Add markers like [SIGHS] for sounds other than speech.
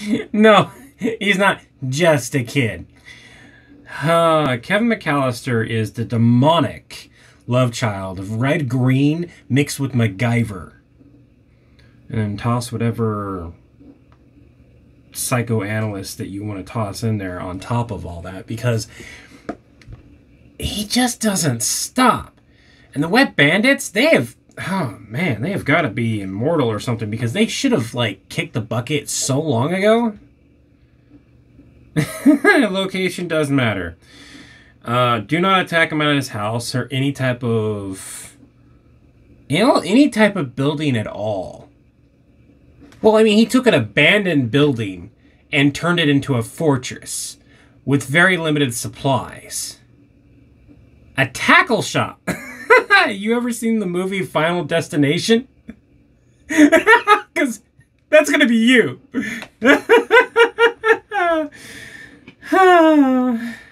[LAUGHS] no, he's not just a kid. Uh, Kevin McCallister is the demonic love child of red green mixed with MacGyver. And toss whatever psychoanalyst that you want to toss in there on top of all that because he just doesn't stop. And the Wet Bandits, they have oh man, they have got to be immortal or something because they should have like kicked the bucket so long ago. [LAUGHS] Location does matter. Uh, do not attack him at his house or any type of you know any type of building at all. Well, I mean, he took an abandoned building and turned it into a fortress with very limited supplies. A tackle shop. [LAUGHS] you ever seen the movie Final Destination? [LAUGHS] Because that's going to be you. [LAUGHS] [SIGHS] [SIGHS]